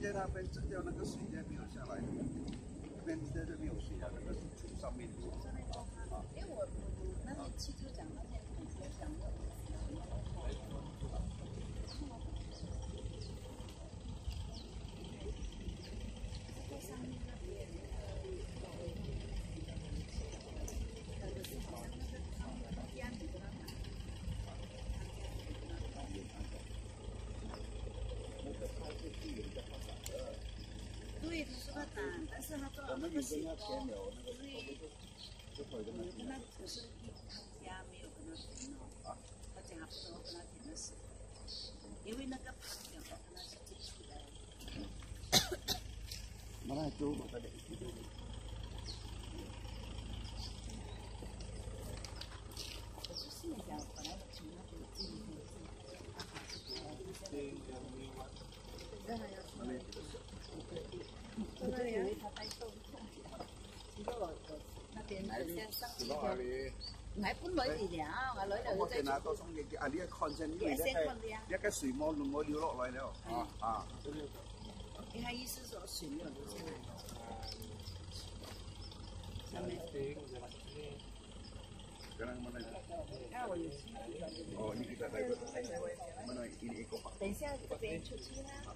在那边掉那个水，那边没有下来，那边在这边有水啊，那个是从上面。上面哦，啊，我。他是个男，但是他做了个细胞，所以，嗯，就是他家没有跟他订咯，他家不是我跟他订的是，因为那个朋友跟他接触的。那他做不得。唔係搬女嚟嘅，我女就我見下個鬆嘅，啊呢一 content 呢個一嘅一嘅樹木弄我掉落嚟了，啊啊！你係意思說樹木留下來？Sekarang mana itu? Oh, ini kita dapat. Mana ini ekor? Tensi kita pergi cuci lah.